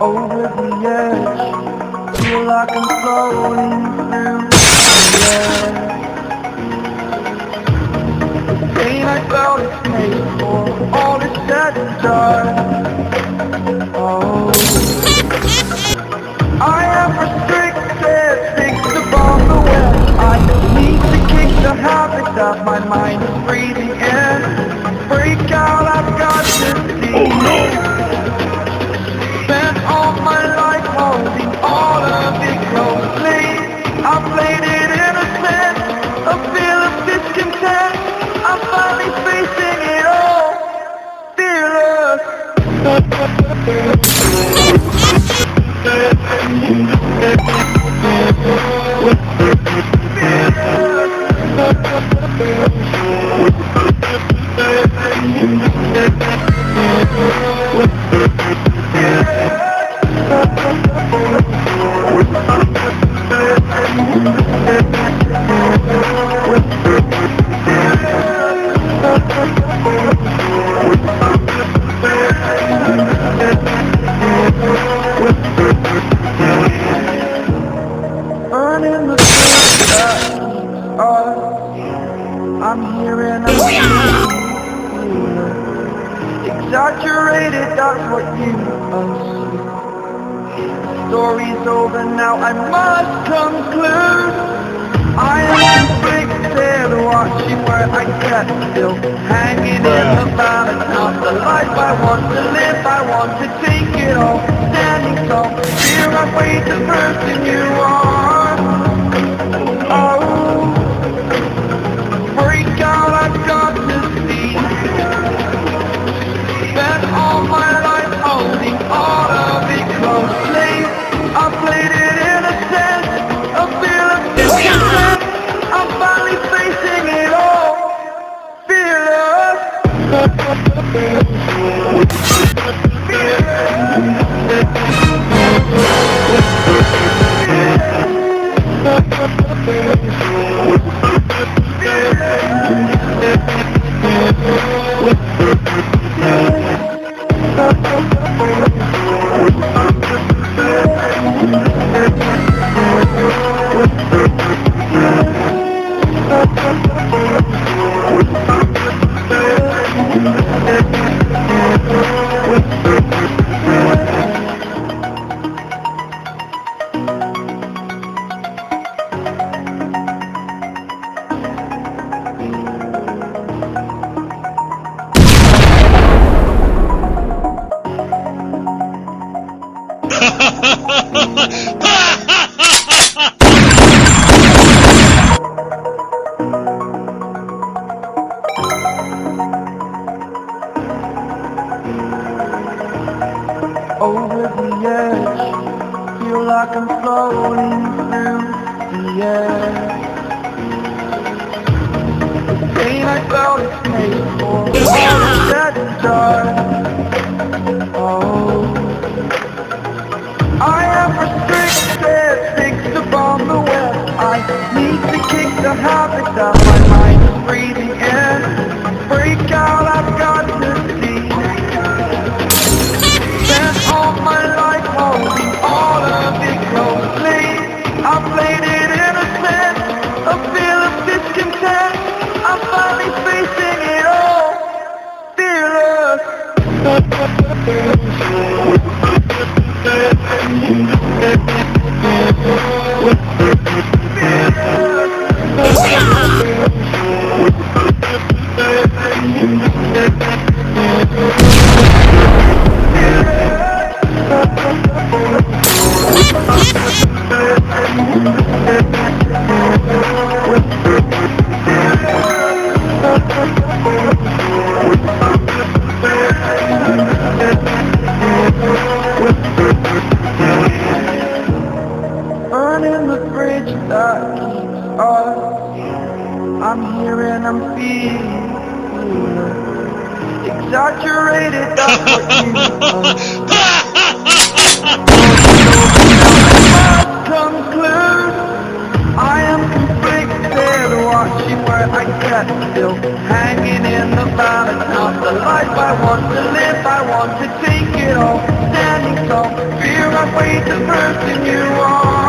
over the edge. Feel like I'm floating through the air. The pain I felt is paid for. All is said and done. Música I'm here and I'm here. Exaggerated, that's what you assume. Story's over now, I must conclude. I am conflicted, watching where I get still hanging in the balance. Not the life I want to live, I want to take it all. Standing tall, fear I weigh the person you are. Fearless. Over the edge. Feel like I'm floating through the air. The pain I felt is paid for. Is said and. Kick the I'm here and I'm feeling exaggerated. That's what you. conclude I am conflicted, watching where I get still Hanging in the balance Not the life I want to live. I want to take it all, standing tall. Fear I weigh the person you are